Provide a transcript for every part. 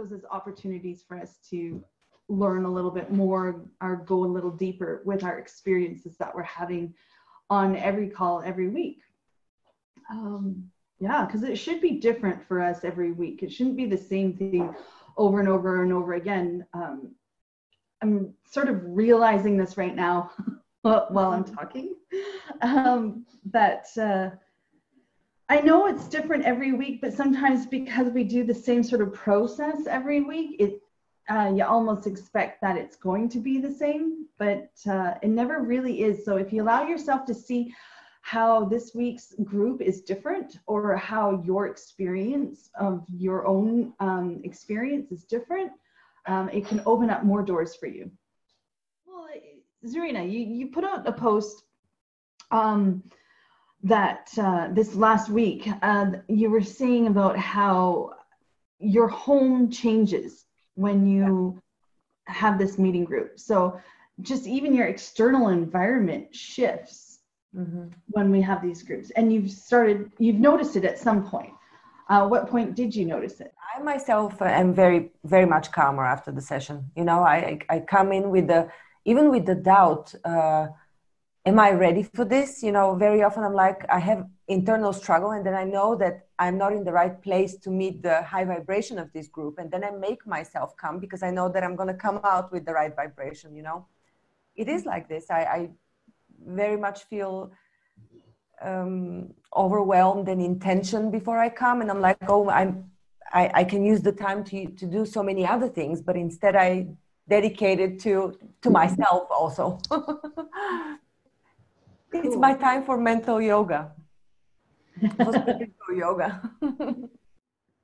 those as opportunities for us to learn a little bit more or go a little deeper with our experiences that we're having on every call every week. Um, yeah, because it should be different for us every week. It shouldn't be the same thing over and over and over again. Um, I'm sort of realizing this right now while I'm talking. Um, that uh, I know it's different every week, but sometimes because we do the same sort of process every week, it uh, you almost expect that it's going to be the same, but uh, it never really is. So if you allow yourself to see how this week's group is different or how your experience of your own um, experience is different, um, it can open up more doors for you. Well, Zorina, you, you put out a post um, that uh, this last week, uh, you were saying about how your home changes when you yeah. have this meeting group. So just even your external environment shifts mm-hmm. when we have these groups. And you've started, you've noticed it at some point. Uh, what point did you notice it? I myself am very, very much calmer after the session. You know, I, I come in with the, even with the doubt, uh, am I ready for this? You know, very often I'm like, I have internal struggle, and then I know that I'm not in the right place to meet the high vibration of this group. And then I make myself come because I know that I'm going to come out with the right vibration, you know? It is like this. I, I very much feel um, overwhelmed and intention before I come. And I'm like, oh, I'm, I, I can use the time to, to do so many other things, but instead I dedicate it to, to myself also. It's my time for mental yoga. yoga.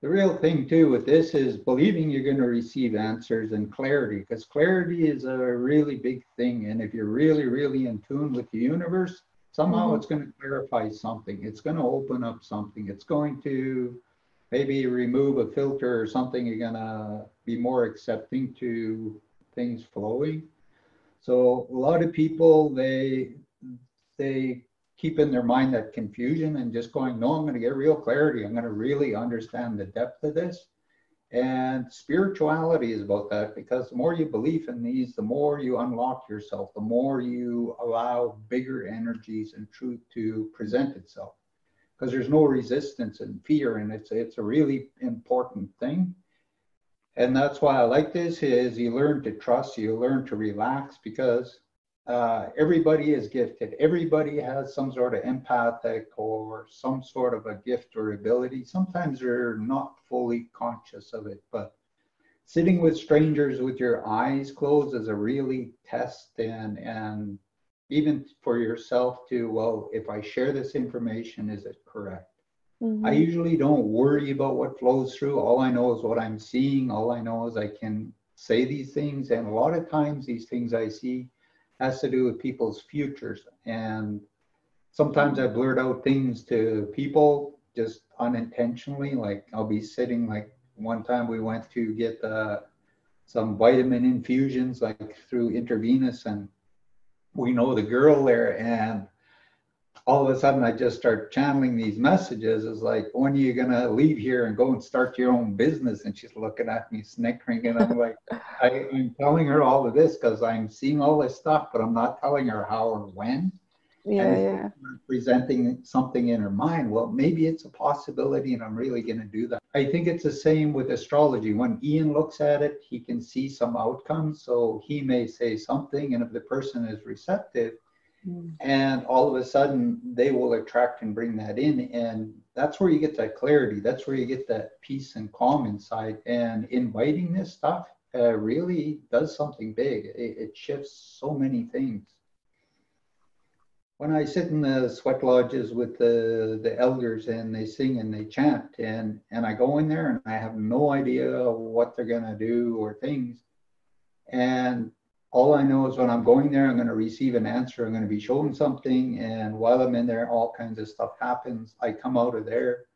the real thing too with this is believing you're going to receive answers and clarity because clarity is a really big thing and if you're really really in tune with the universe somehow mm-hmm. it's going to clarify something it's going to open up something it's going to maybe remove a filter or something you're going to be more accepting to things flowing so a lot of people they they keep in their mind that confusion and just going, no, I'm going to get real clarity. I'm going to really understand the depth of this. And spirituality is about that because the more you believe in these, the more you unlock yourself, the more you allow bigger energies and truth to present itself. Because there's no resistance and fear, and it's it's a really important thing. And that's why I like this is you learn to trust, you learn to relax because uh, everybody is gifted. Everybody has some sort of empathic or some sort of a gift or ability. Sometimes you're not fully conscious of it, but sitting with strangers with your eyes closed is a really test and and even for yourself to well if i share this information is it correct mm-hmm. i usually don't worry about what flows through all i know is what i'm seeing all i know is i can say these things and a lot of times these things i see has to do with people's futures. And sometimes I blurt out things to people just unintentionally. Like I'll be sitting, like one time we went to get uh, some vitamin infusions, like through intravenous, and we know the girl there. And all of a sudden I just start channeling these messages. It's like, when are you gonna leave here and go and start your own business? And she's looking at me snickering, and I'm like, I, am telling her all of this because I'm seeing all this stuff, but I'm not telling her how or when. Yeah, yeah. Presenting something in her mind. Well, maybe it's a possibility, and I'm really gonna do that. I think it's the same with astrology. When Ian looks at it, he can see some outcomes. So he may say something, and if the person is receptive Mm. And all of a sudden, they will attract and bring that in. And that's where you get that clarity. That's where you get that peace and calm inside. And inviting this stuff uh, really does something big. It, it, shifts so many things. When I sit in the sweat lodges with the, the elders and they sing and they chant, and, and I go in there and I have no idea what they're going to do or things. And all I know is when I'm going there, I'm going to receive an answer. I'm going to be shown something. And while I'm in there, all kinds of stuff happens. I come out of there.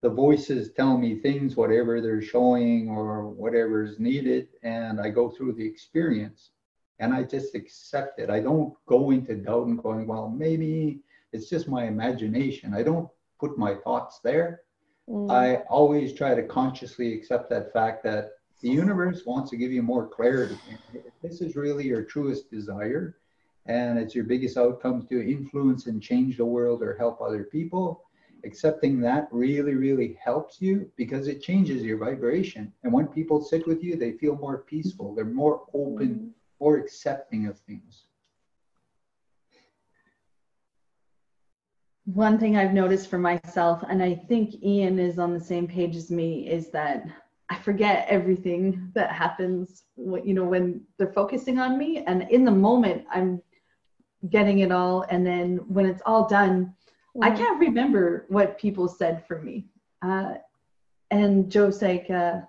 The voices tell me things, whatever they're showing or whatever is needed. And I go through the experience and I just accept it. I don't go into doubt and going, well, maybe it's just my imagination. I don't put my thoughts there. Mm. I always try to consciously accept that fact that The universe wants to give you more clarity. This is really your truest desire, and it's your biggest outcome to influence and change the world or help other people. Accepting that really, really helps you because it changes your vibration. And when people sit with you, they feel more peaceful, they're more open, mm-hmm. more accepting of things. One thing I've noticed for myself, and I think Ian is on the same page as me, is that I forget everything that happens, you know, when they're focusing on me. And in the moment, I'm getting it all. And then when it's all done, I can't remember what people said for me. Uh, and Joe's like, uh,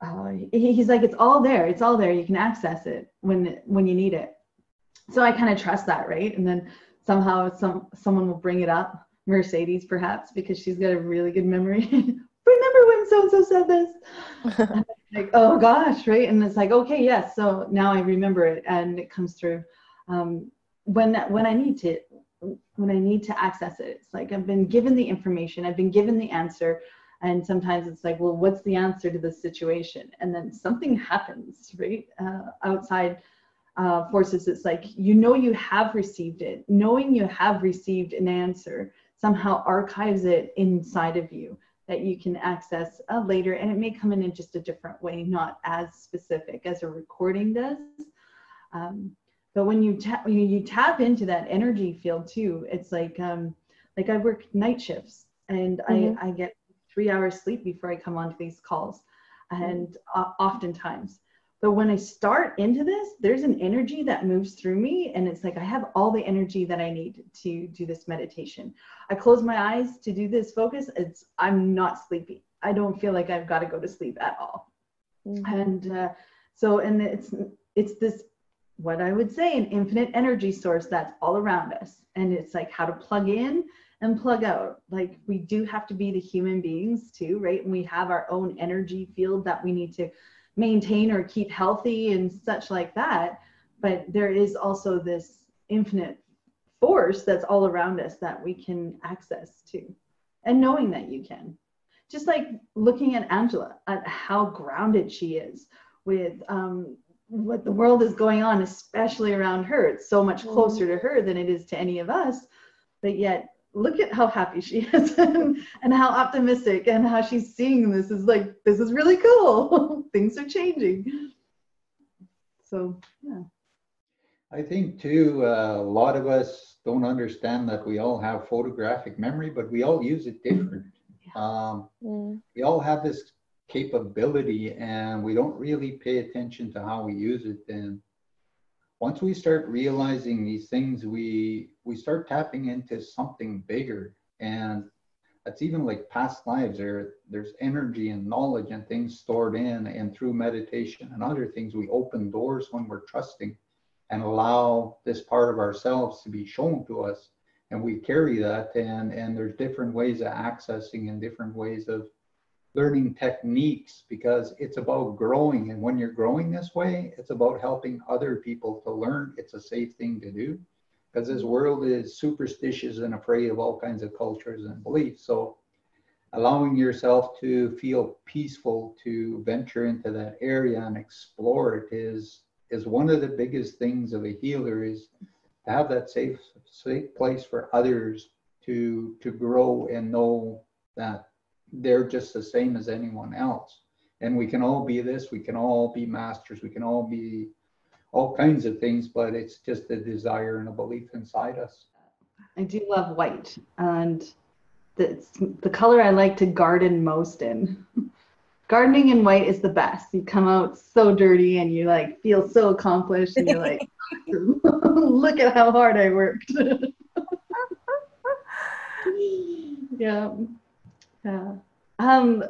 uh, he's like, it's all there. It's all there. You can access it when when you need it. So I kind of trust that, right? And then somehow some someone will bring it up, Mercedes perhaps, because she's got a really good memory. Remember when so and so said this? like, oh gosh, right? And it's like, okay, yes. So now I remember it, and it comes through. Um, when when I need to when I need to access it. It's like I've been given the information, I've been given the answer, and sometimes it's like, well, what's the answer to this situation? And then something happens, right? Uh, outside uh, forces, it's like you know you have received it. Knowing you have received an answer somehow archives it inside of you that you can access uh, later, and it may come in in just a different way, not as specific as a recording does. Um, but when you tap when you tap into that energy field too it's like um like i work night shifts and mm-hmm. i i get three hours sleep before i come onto these calls and uh, oftentimes but when i start into this there's an energy that moves through me and it's like i have all the energy that i need to do this meditation i close my eyes to do this focus it's i'm not sleepy i don't feel like i've got to go to sleep at all mm-hmm. and uh, so and it's it's this what I would say an infinite energy source that's all around us. And it's like how to plug in and plug out. Like we do have to be the human beings too, right? And we have our own energy field that we need to maintain or keep healthy and such like that. But there is also this infinite force that's all around us that we can access to. And knowing that you can. Just like looking at Angela, at how grounded she is with um, what the world is going on, especially around her. It's so much mm-hmm. closer to her than it is to any of us. But yet, look at how happy she is and, and how optimistic and how she's seeing this is like, this is really cool. Things are changing. So, yeah. I think too, uh, a lot of us don't understand that we all have photographic memory, but we all use it different. Yeah. Um, mm. We all have this capability and we don't really pay attention to how we use it then once we start realizing these things we we start tapping into something bigger. And that's even like past lives there there's energy and knowledge and things stored in and through meditation and other things we open doors when we're trusting and allow this part of ourselves to be shown to us. And we carry that and and there's different ways of accessing and different ways of learning techniques because it's about growing. And when you're growing this way, it's about helping other people to learn it's a safe thing to do because this world is superstitious and afraid of all kinds of cultures and beliefs. So allowing yourself to feel peaceful to venture into that area and explore it is is one of the biggest things of a healer is to have that safe safe place for others to to grow and know that they're just the same as anyone else. And we can all be this, we can all be masters, we can all be all kinds of things, but it's just a desire and a belief inside us. I do love white, and the, the color I like to garden most in. Gardening in white is the best. You come out so dirty and you like feel so accomplished, and you're like, look at how hard I worked. yeah. Yeah. Um,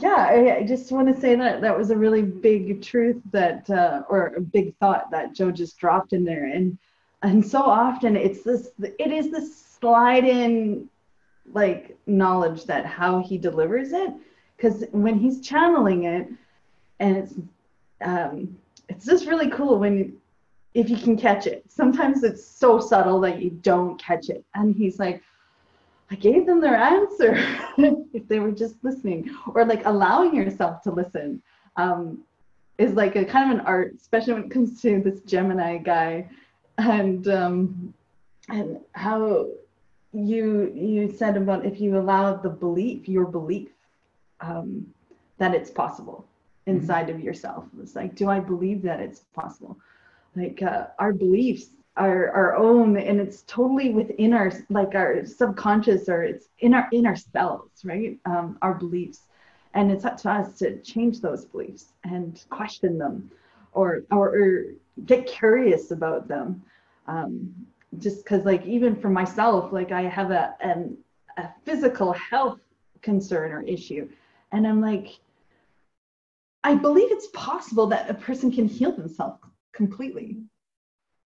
yeah, I, I just want to say that that was a really big truth that, uh, or a big thought that Joe just dropped in there. And, and so often it's this, it is this slide in like knowledge that how he delivers it. Cause when he's channeling it and it's, um, it's just really cool when, if you can catch it, sometimes it's so subtle that you don't catch it. And he's like, I gave them their answer if they were just listening or like allowing yourself to listen. um, is like a kind of an art, especially when it comes to this Gemini guy, and um, and how you you said about if you allow the belief, your belief, um, that it's possible inside of yourself. It's like, do I believe that it's possible? Like uh, our beliefs are our own, and it's totally within our like our subconscious, or it's in our in ourselves, right? Um, our beliefs, and it's up to us to change those beliefs and question them, or or, or get curious about them. Um, just because, like, even for myself, like I have a a physical health concern or issue, and I'm like I believe it's possible that a person can heal themselves completely.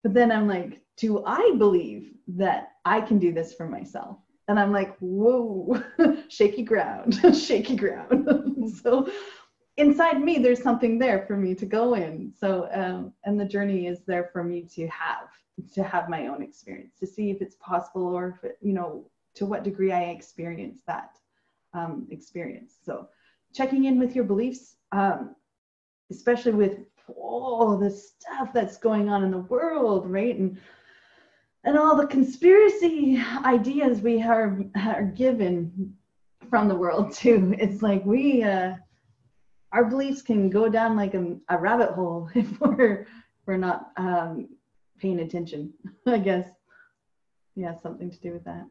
But then I'm like, do I believe that I can do this for myself? And I'm like, whoa, shaky ground, shaky ground. so inside me, there's something there for me to go in. So, um, and the journey is there for me to have, to have my own experience, to see if it's possible or if it, you know, to what degree I experience that um, experience. So, checking in with your beliefs um, especially with all the stuff that's going on in the world, right? And and all the conspiracy ideas we are, are given from the world too. It's like we uh, our beliefs can go down like a, a rabbit hole if we're we're not um, paying attention. I guess yeah, something to do with that.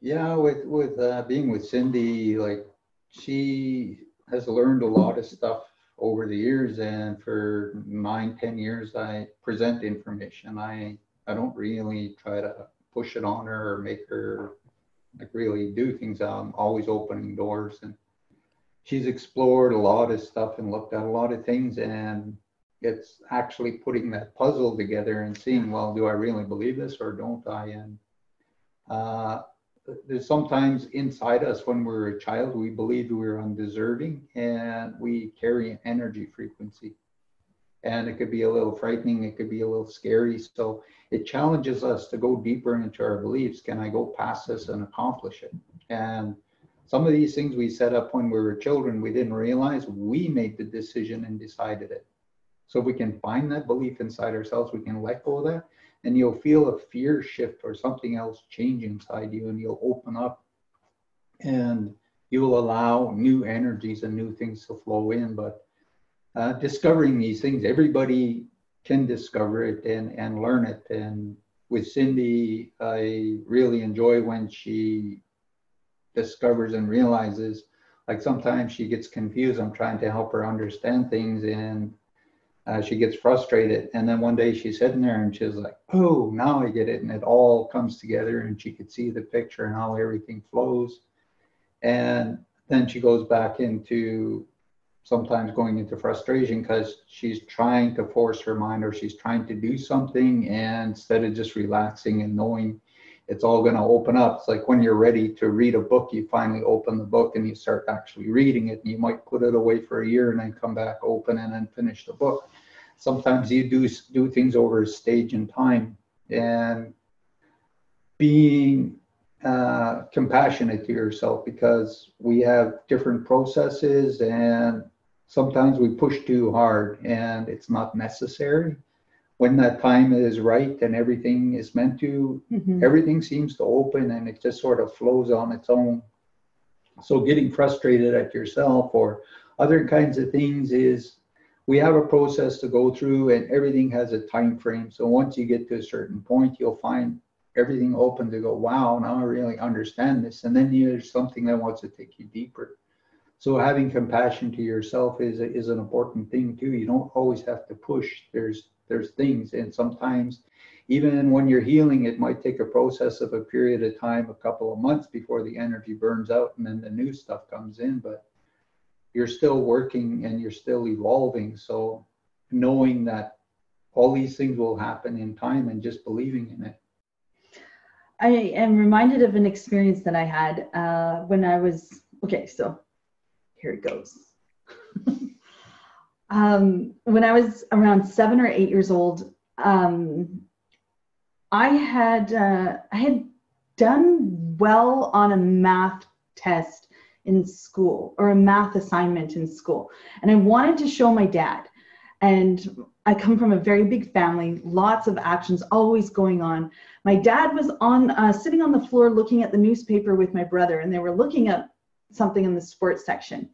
Yeah, with with uh, being with Cindy, like she has learned a lot of stuff over the years and for nine ten years i present information. I i don't really try to push it on her or make her like really do things. I'm always opening doors and she's explored a lot of stuff and looked at a lot of things and it's actually putting that puzzle together and seeing well do i really believe this or don't i? And uh, there's sometimes inside us when we're a child, we believe we're undeserving and we carry an energy frequency. And it could be a little frightening, it could be a little scary. So it challenges us to go deeper into our beliefs. Can I go past this and accomplish it? And some of these things we set up when we were children, we didn't realize we made the decision and decided it. So we can find that belief inside ourselves, we can let go of that and you'll feel a fear shift or something else change inside you and you'll open up and you'll allow new energies and new things to flow in. But uh, discovering these things everybody can discover it and, and learn it. And with cindy i really enjoy when she discovers and realizes like sometimes she gets confused. I'm trying to help her understand things and uh, she gets frustrated. And then one day she's sitting there and she's like, oh, now I get it. And it all comes together and she could see the picture and how everything flows. And then she goes back into sometimes going into frustration because she's trying to force her mind or she's trying to do something and instead of just relaxing and knowing it's all going to open up. It's like when you're ready to read a book, you finally open the book and you start actually reading it, and you might put it away for a year and then come back open and then finish the book sometimes you do do things over a stage in time and being uh, compassionate to yourself because we have different processes and sometimes we push too hard and it's not necessary when that time is right and everything is meant to mm-hmm. everything seems to open and it just sort of flows on its own. So getting frustrated at yourself or other kinds of things is we have a process to go through and everything has a time frame. So once you get to a certain point you'll find everything open to go wow now i really understand this. And then there's something that wants to take you deeper. So having compassion to yourself is is an important thing too. You don't always have to push. There's there's things and sometimes even when you're healing it might take a process of a period of time a couple of months before the energy burns out and then the new stuff comes in but you're still working and you're still evolving. So knowing that all these things will happen in time and just believing in it. I am reminded of an experience that I had uh, when I was okay. So here it goes. um, when I was around seven or eight years old, um, I had uh, I had done well on a math test in school or a math assignment in school. And I wanted to show my dad. And I come from a very big family, lots of actions always going on. My dad was on uh, sitting on the floor looking at the newspaper with my brother, and they were looking at something in the sports section.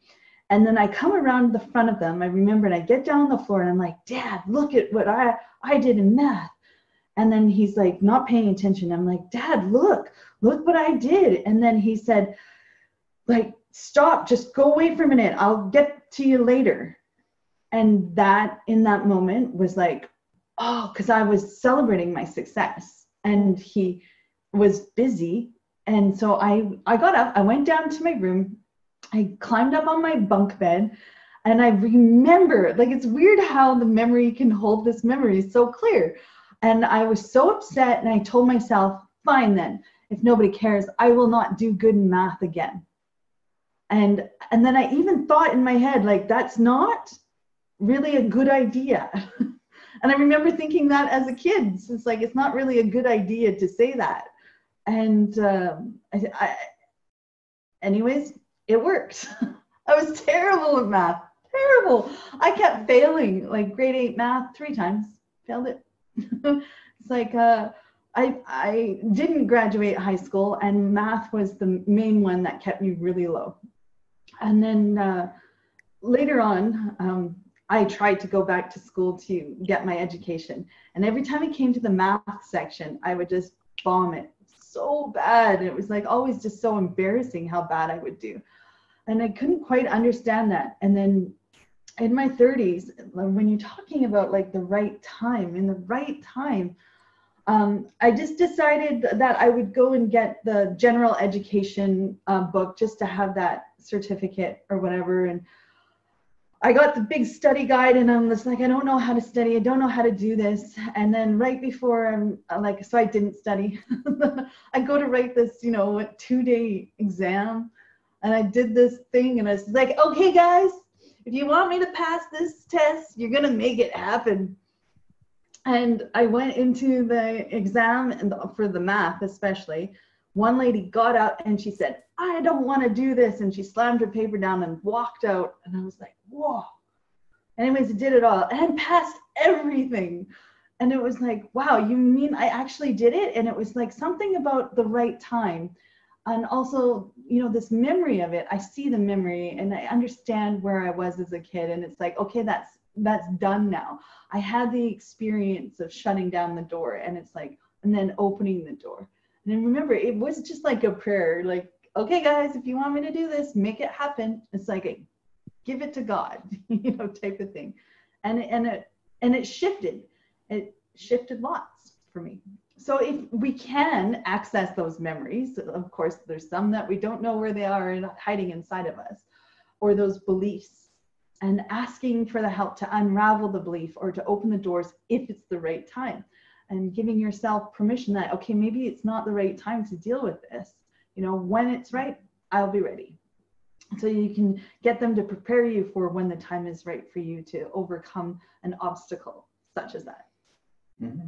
And then I come around the front of them. I remember, and I get down on the floor, and I'm like, "Dad, look at what I I did in math." And then he's like, not paying attention. I'm like, Dad, look, look what I did. And then he said, like, stop, just go away for a minute. I'll get to you later. And that in that moment was like, oh, because I was celebrating my success. And he was busy. And so I I got up, I went down to my room, I climbed up on my bunk bed, and I remember, like it's weird how the memory can hold this memory so clear. And I was so upset, and I told myself, fine then, if nobody cares, I will not do good in math again. And and then I even thought in my head, like, that's not really a good idea. and I remember thinking that as a kid. It's like it's not really a good idea to say that. And um, I, I, anyways, it worked. I was terrible at math, terrible. I kept failing, like grade eight math three times, failed it. it's like uh, I I didn't graduate high school, and math was the main one that kept me really low. And then uh, later on, um, I tried to go back to school to get my education, and every time I came to the math section, I would just bomb it so bad. And it was like always just so embarrassing how bad I would do. And I couldn't quite understand that. And then in my 30s when you're talking about like the right time in the right time um, i just decided that i would go and get the general education uh, book just to have that certificate or whatever and i got the big study guide and i'm just like i don't know how to study i don't know how to do this and then right before i'm uh, like so i didn't study i go to write this you know two day exam and i did this thing and i was like okay guys if you want me to pass this test, you're going to make it happen. And I went into the exam and for the math, especially. One lady got out and she said, I don't want to do this. And she slammed her paper down and walked out. And I was like, whoa. Anyways, did it all and passed everything. And it was like, wow, you mean I actually did it? And it was like something about the right time and also you know this memory of it i see the memory and i understand where i was as a kid and it's like okay that's that's done now i had the experience of shutting down the door and it's like and then opening the door and remember it was just like a prayer like okay guys if you want me to do this make it happen. It's like a, give it to god you know type of thing. And and it and it shifted. It shifted lots for me. So if we can access those memories, of course, there's some that we don't know where they are and hiding inside of us, or those beliefs, and asking for the help to unravel the belief or to open the doors if it's the right time, and giving yourself permission that okay, maybe it's not the right time to deal with this. You know, when it's right, I'll be ready. So you can get them to prepare you for when the time is right for you to overcome an obstacle such as that. Mm-hmm.